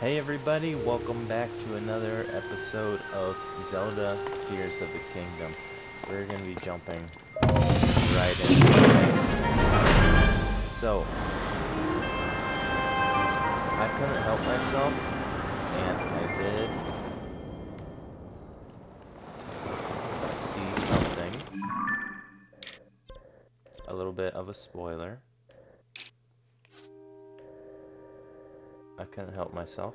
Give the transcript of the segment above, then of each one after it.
Hey everybody, welcome back to another episode of Zelda Tears of the Kingdom. We're going to be jumping right in. So, I couldn't help myself, and I did see something. A little bit of a spoiler. I couldn't help myself.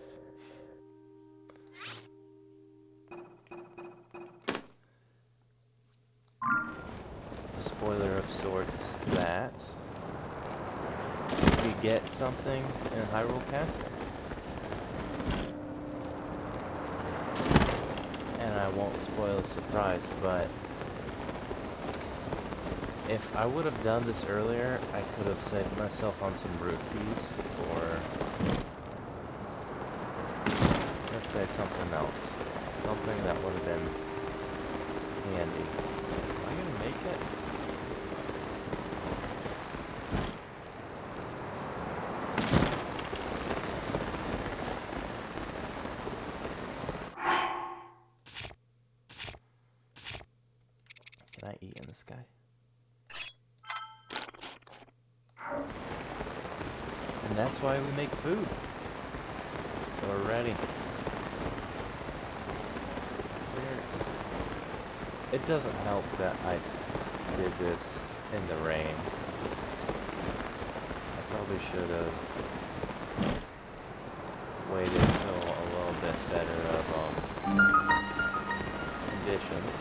A spoiler of sorts that we get something in Hyrule Castle. And I won't spoil the surprise, but if I would have done this earlier, I could have saved myself on some or let's say something else. Something that would have been handy. Am I gonna make it? Can I eat in the sky? And that's why we make food. So we're ready. It doesn't help that I did this in the rain. I probably should have waited until a little bit better of um, conditions,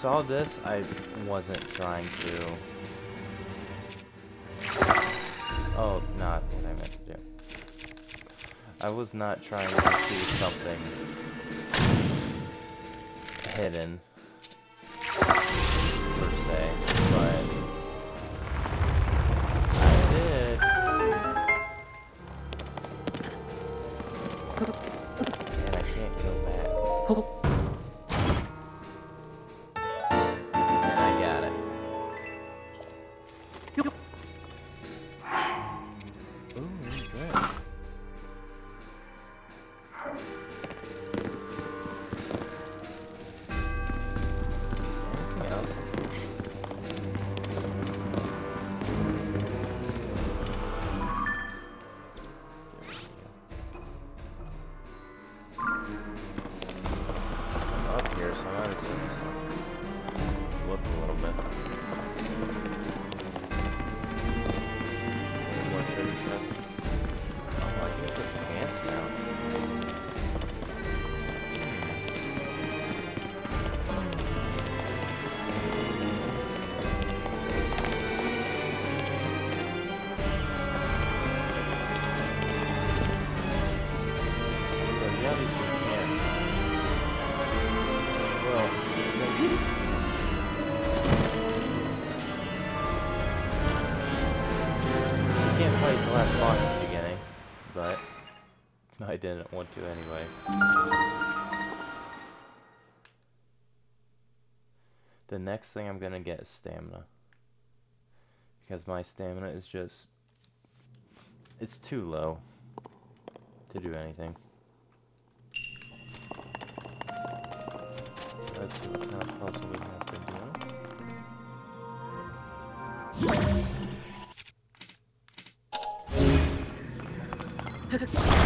saw this, I wasn't trying to... Oh, not what I meant to do. I was not trying to see something hidden, didn't want to anyway. The next thing I'm gonna get is stamina. Because my stamina is just... It's too low to do anything. Let's see what kind of puzzle we have to do.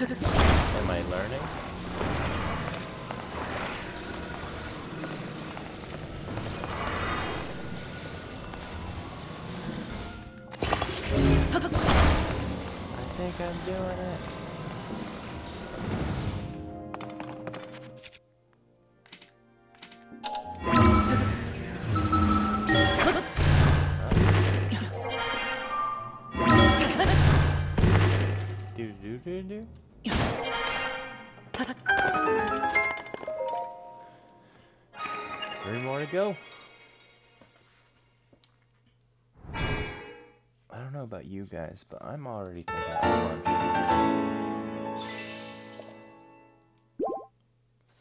Am I learning? I think I'm doing it. Guys, but I'm already thinking about lunch.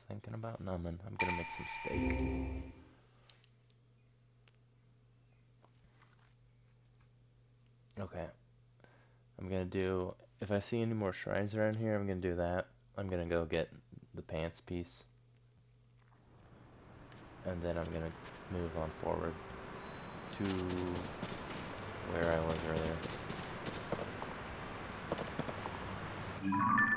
Thinking about numbing. I'm gonna make some steak. Okay. I'm gonna do. If I see any more shrines around here, I'm gonna do that. I'm gonna go get the pants piece. And then I'm gonna move on forward to where I was earlier. Thank you.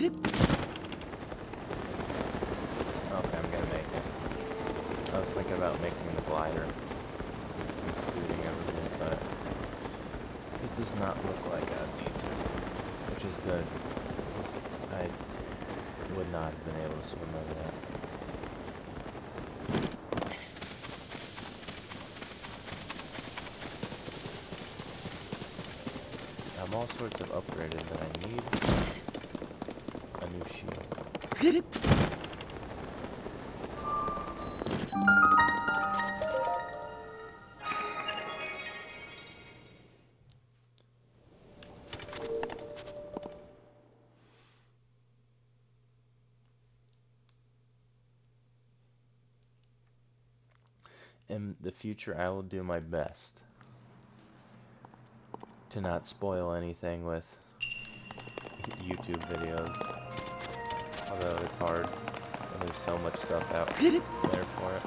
Okay, I'm gonna make it. I was thinking about making the glider and scooting everything, but it does not look like I need to, which is good. I would not have been able to swim over that. I'm all sorts of upgraded, but I the future, I will do my best to not spoil anything with YouTube videos. Although it's hard, and there's so much stuff out there for it.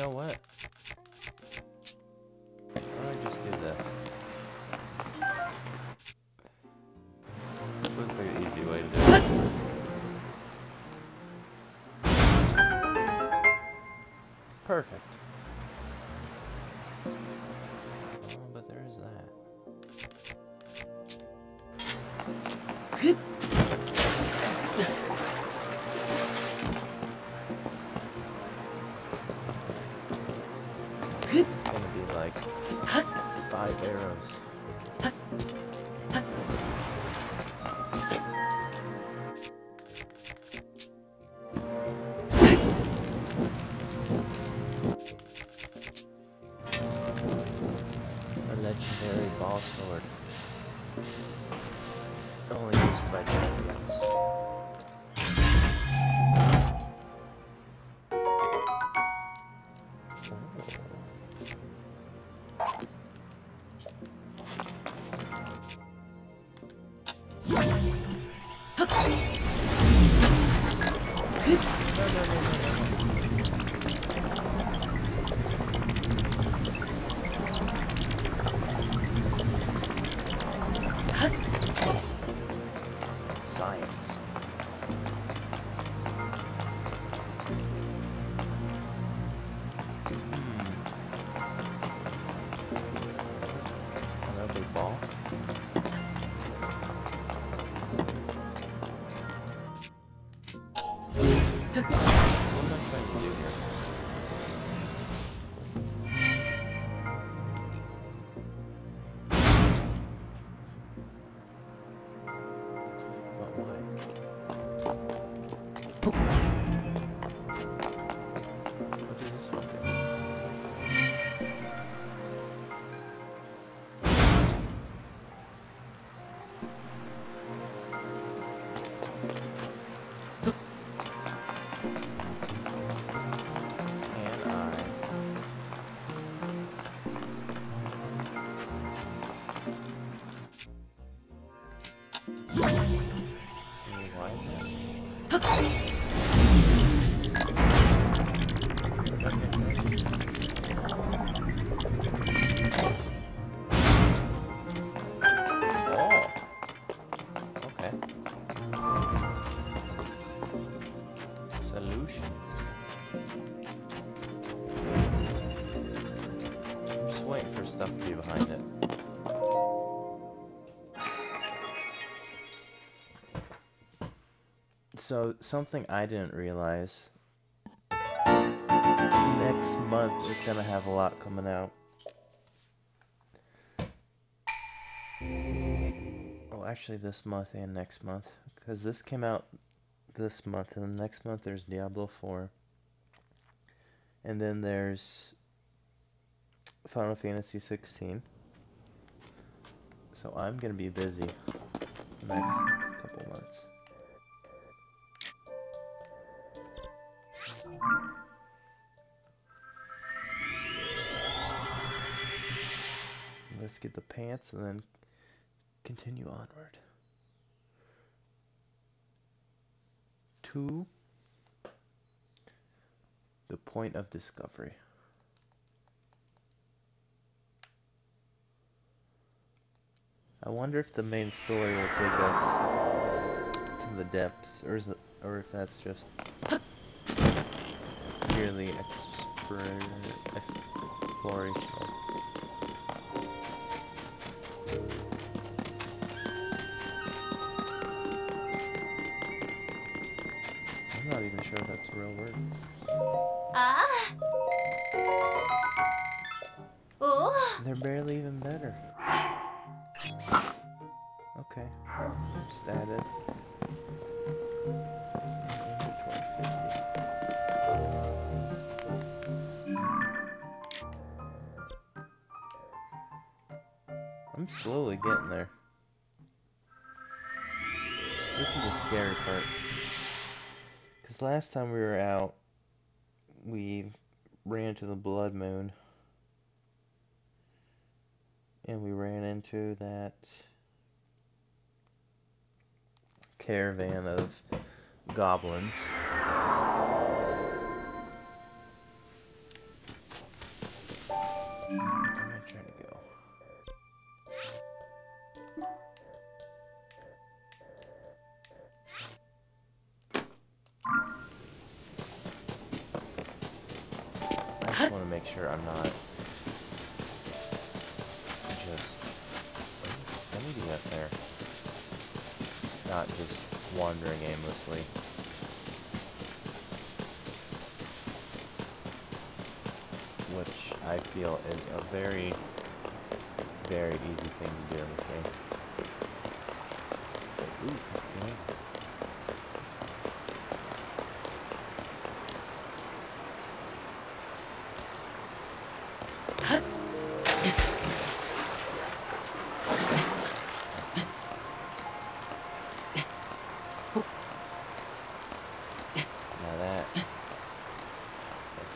Know what? Why So, something I didn't realize. Next month is gonna have a lot coming out. Oh, actually, this month and next month. Because this came out this month, and the next month there's Diablo 4. And then there's Final Fantasy 16. So I'm gonna be busy the next couple months. Let's get the pants and then continue onward. To the point of discovery. I wonder if the main story will take us to the depths, or it, or if that's just purely exploration. I'm not even sure if that's a real word. Ah! Oh! They're barely even better. Okay. Just add it. I'm slowly getting there. This is the scary part. Because last time we were out, we ran to the Blood Moon. And we ran into that caravan of goblins. Make sure I'm not just. Need to get there. Not just wandering aimlessly. Which I feel is a very, very easy thing to do in this game. Like, ooh, Christine. Now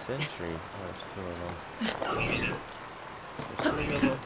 sentry, oh, there's two of them. There's three of them.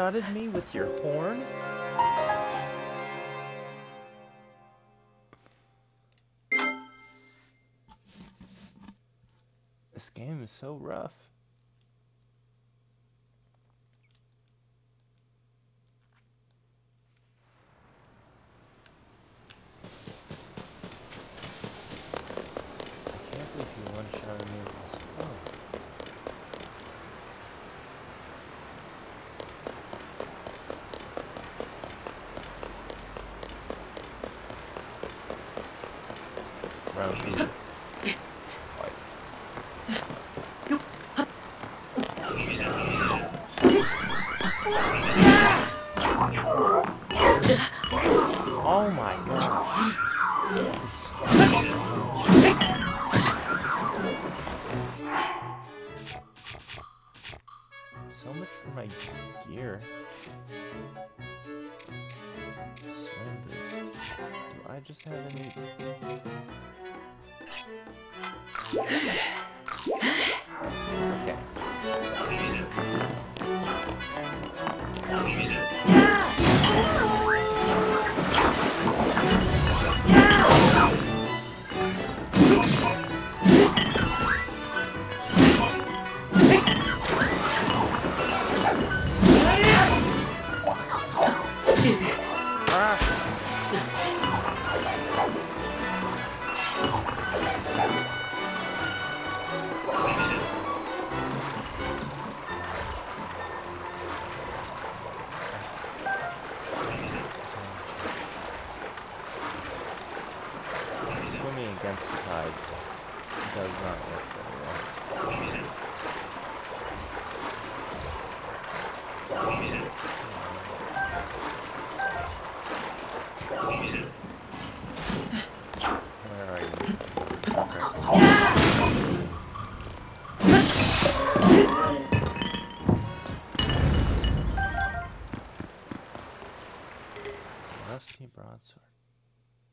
You one-shotted me with your horn? This game is so rough. I can't believe you one-shotted me with this horn. Round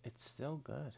It's still good.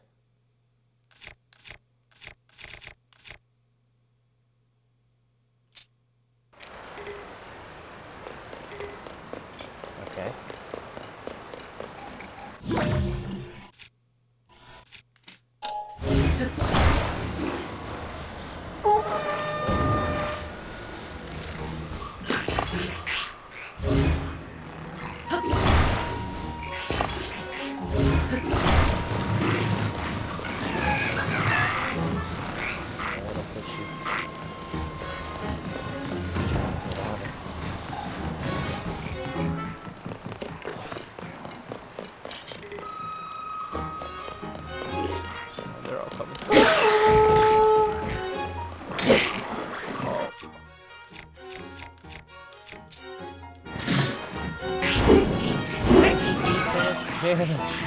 So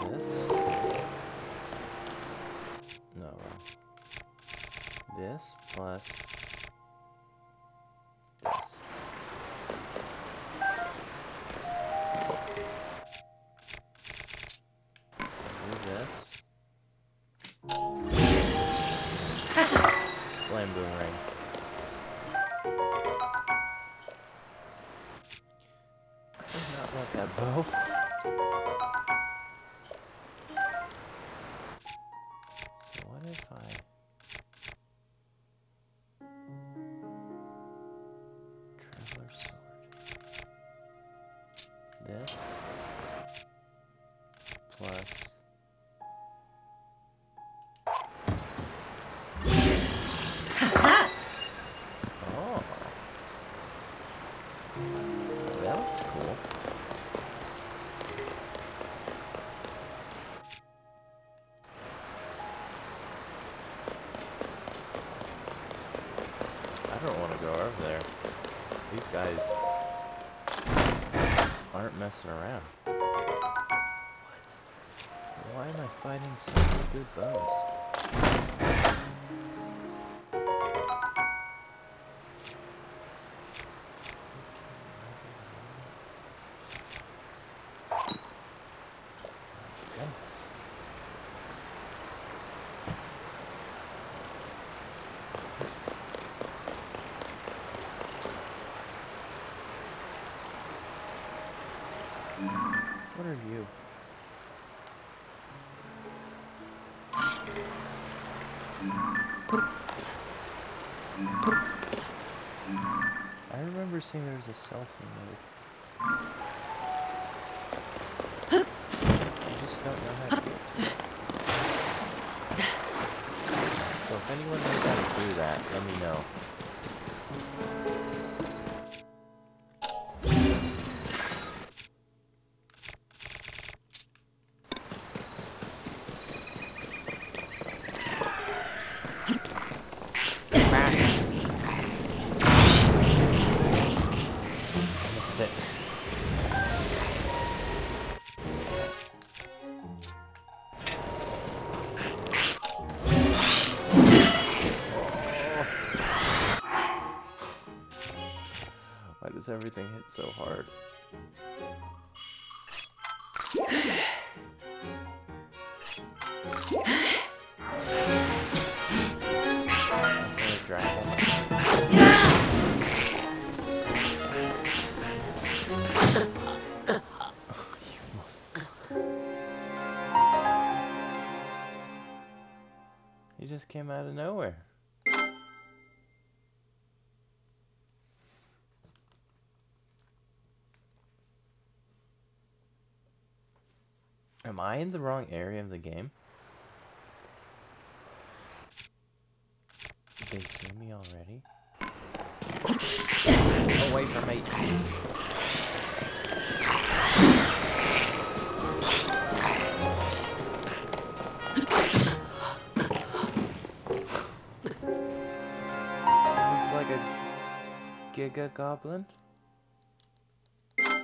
this. No. This plus messing around. What? Why am I fighting so good bows? What are you? I remember seeing there was a selfie mode. I just don't know how to do. So if anyone knows how to do that, let me know. Came out of nowhere. Am I in the wrong area of the game? Did they see me already? Away from me. Goblin. Okay,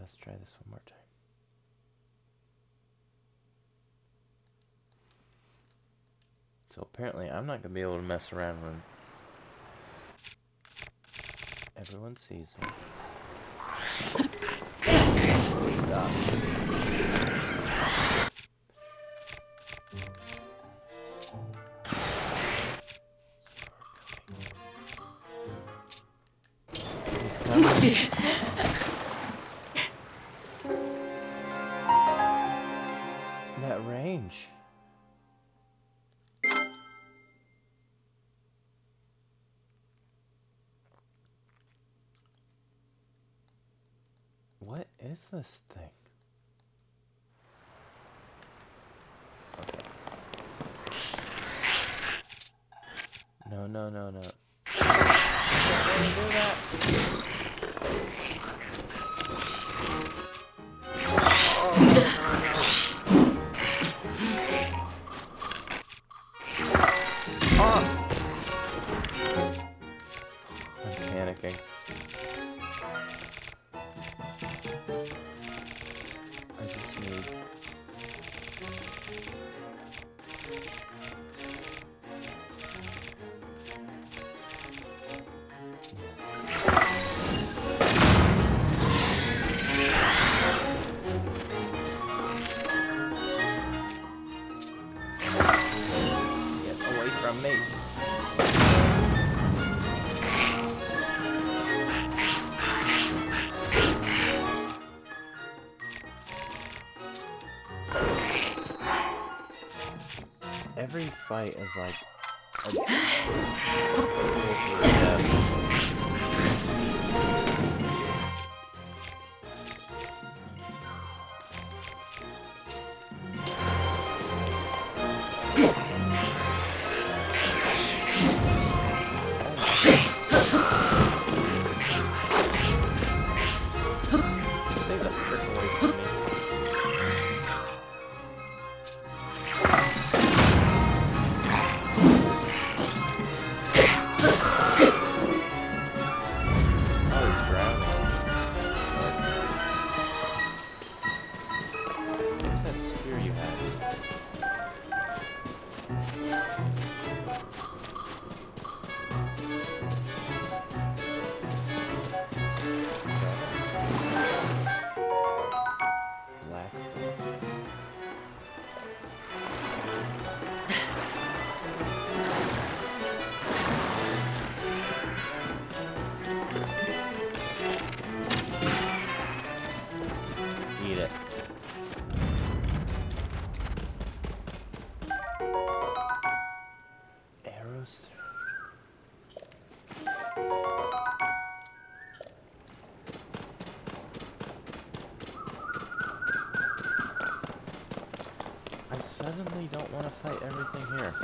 let's try this one more time. So apparently I'm not gonna be able to mess around when everyone sees me. Stop. This thing? No, no, no, no. From me. Every fight is like a I suddenly don't want to fight everything here.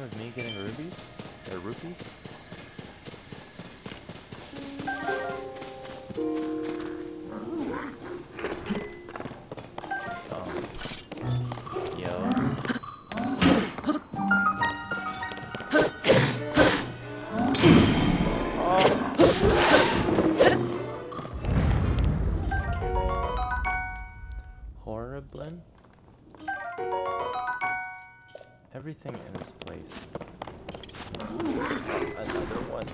time of me getting rubies? Or rupees? Horriblin? Everything in this place. Another one.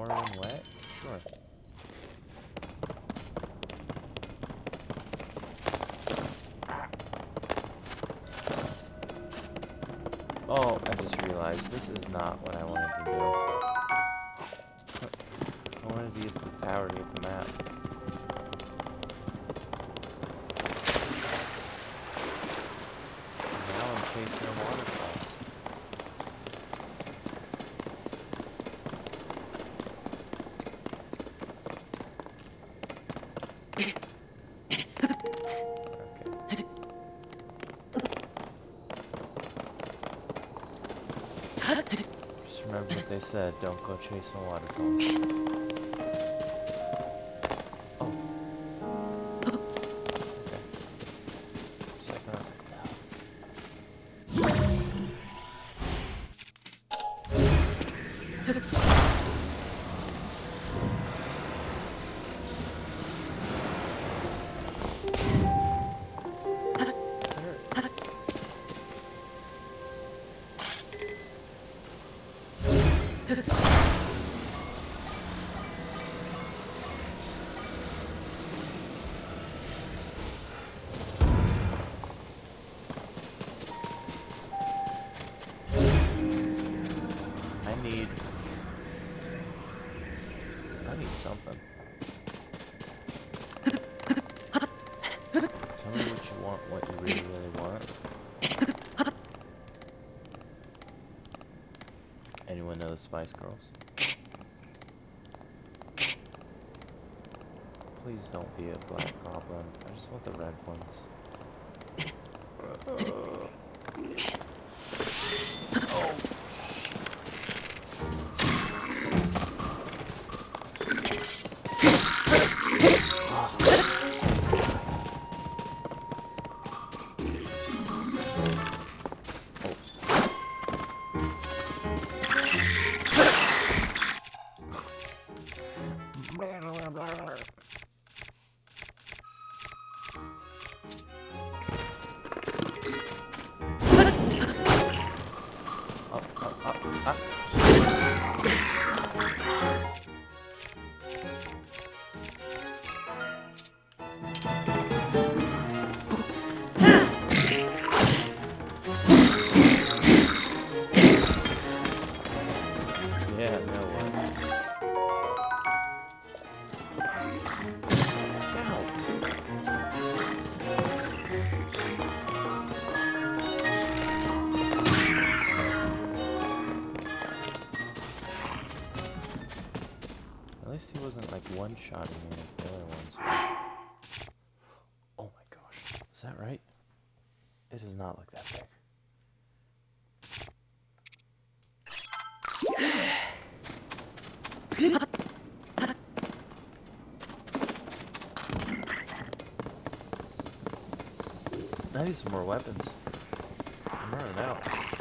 More when wet? Sure. Oh, I just realized this is not what I wanted to do. I wanted to get the map. Now said, don't go chasing waterfalls. Spice Girls? Please don't be a black Bokoblin. I just want the red ones. oh, not look that big. I need some more weapons. I'm running out.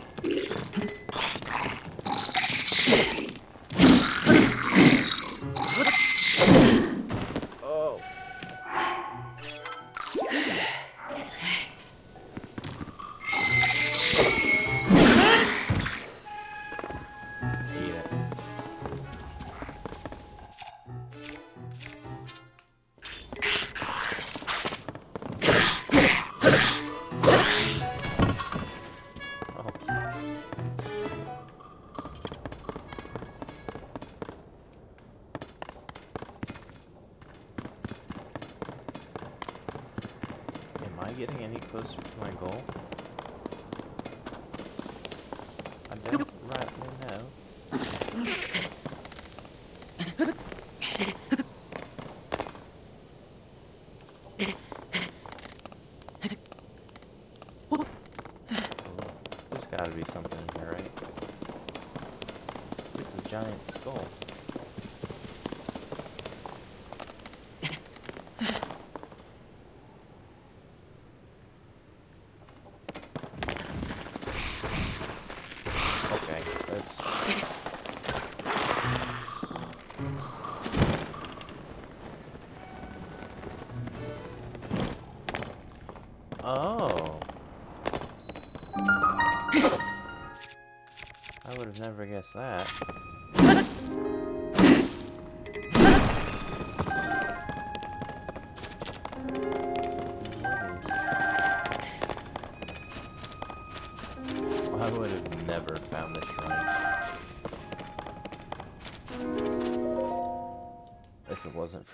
Oh. I would have never guessed that.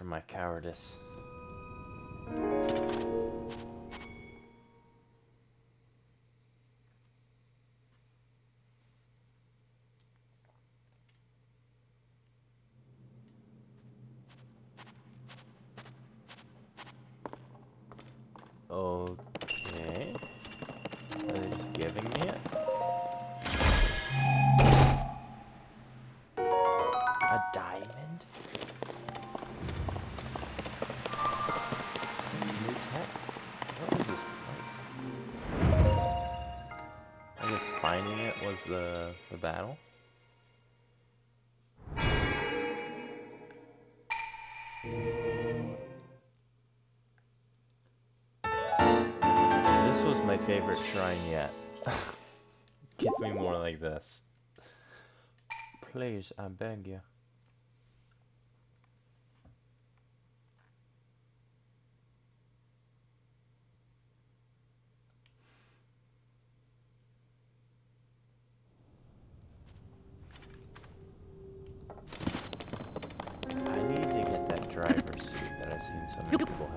My cowardice. The, the battle? This was my favorite shrine yet. Give me more like this. Please, I beg you.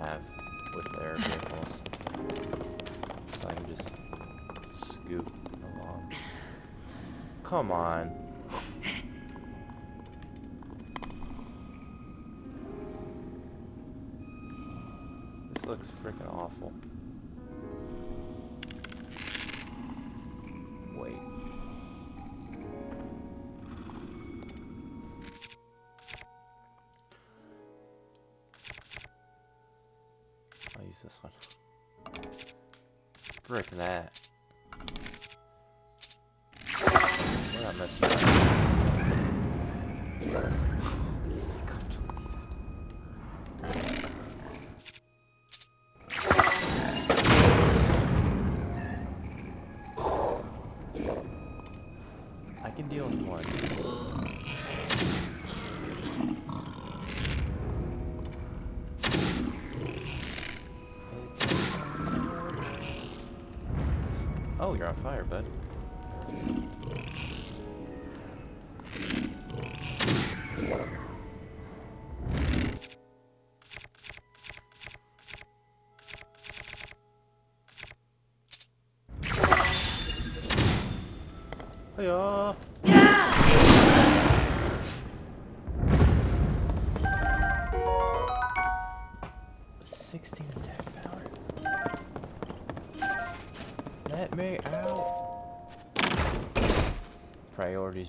Have with their vehicles. So I can just scoot along. Come on. This looks freaking awful.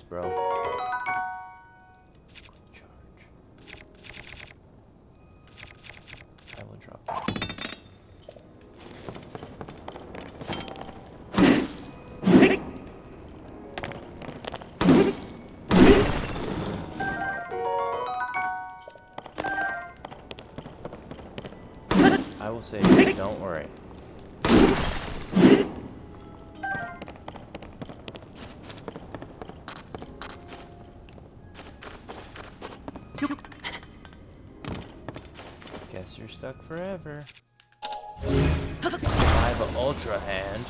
Bro. Charge. I will drop. I will you, don't worry. Stuck forever. I have an Ultrahand.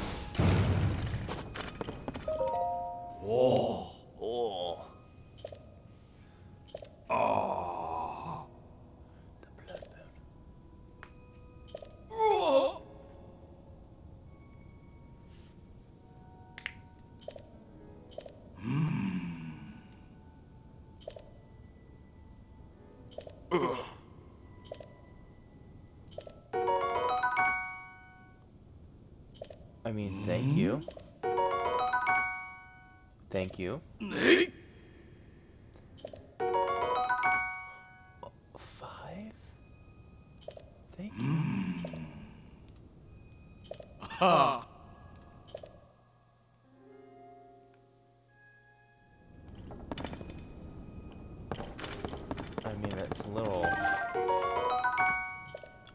You. Five? Thank you. Ha. I mean, it's a little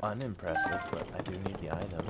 unimpressive, but I do need the items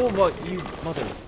Oh, what you mother. Mother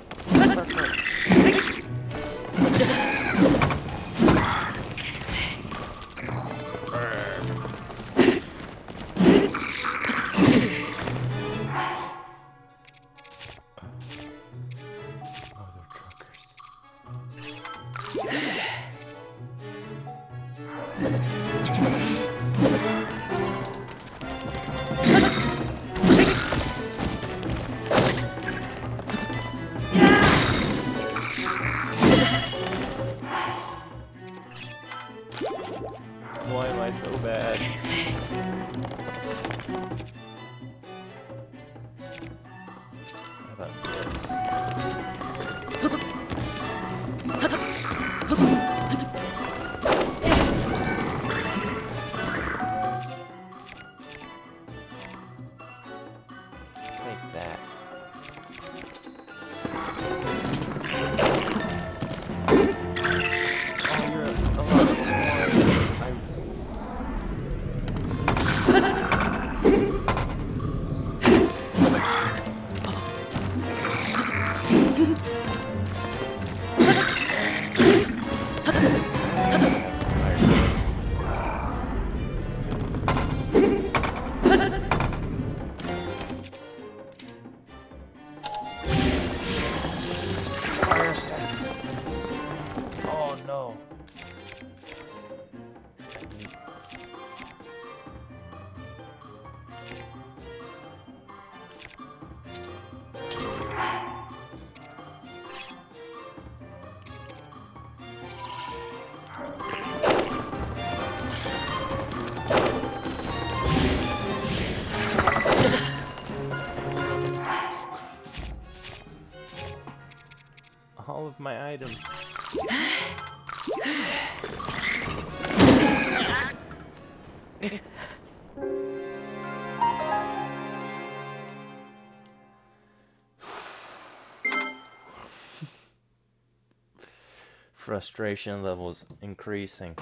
Frustration levels increasing.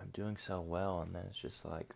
I'm doing so well, and then it's just like.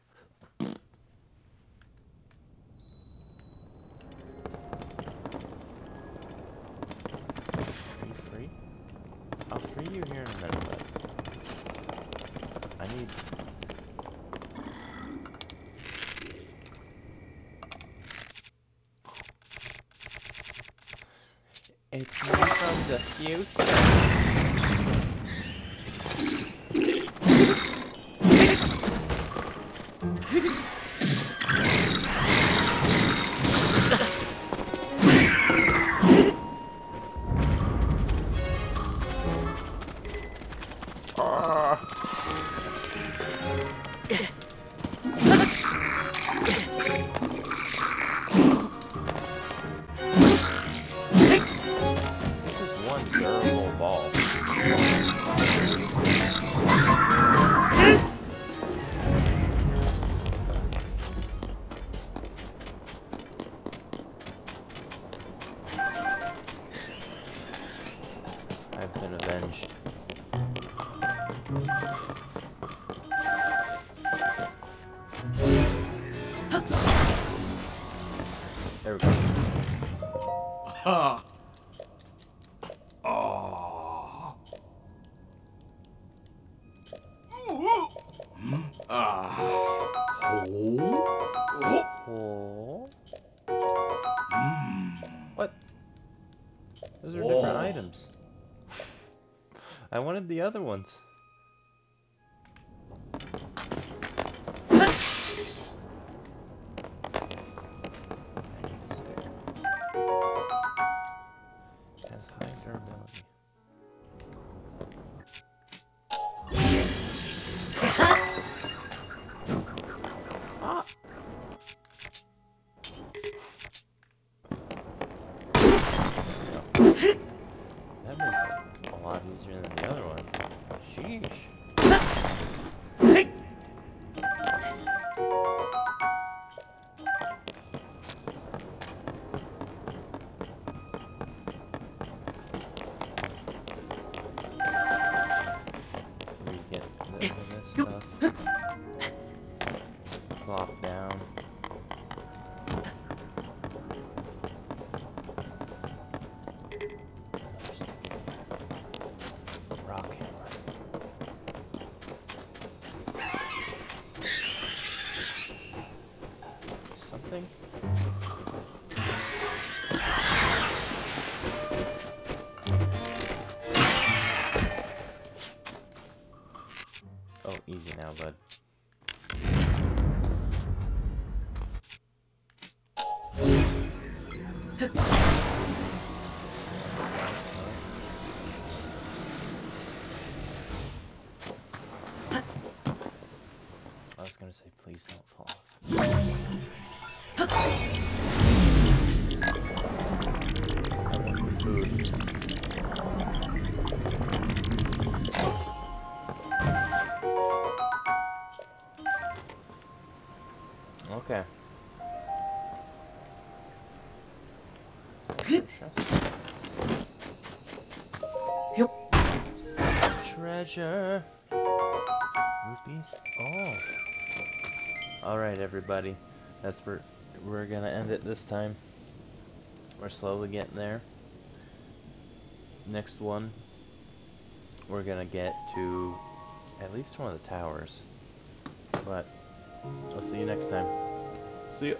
Hadi. The other ones. Gonna say, please don't fall off. I want the food. Okay. Treasure. All right, everybody. That's where we're gonna end it this time. We're slowly getting there. Next one, we're gonna get to at least one of the towers. But I'll see you next time. See ya.